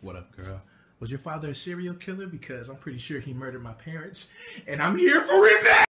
What up, girl? Was your father a serial killer? Because I'm pretty sure he murdered my parents, and I'm here for revenge!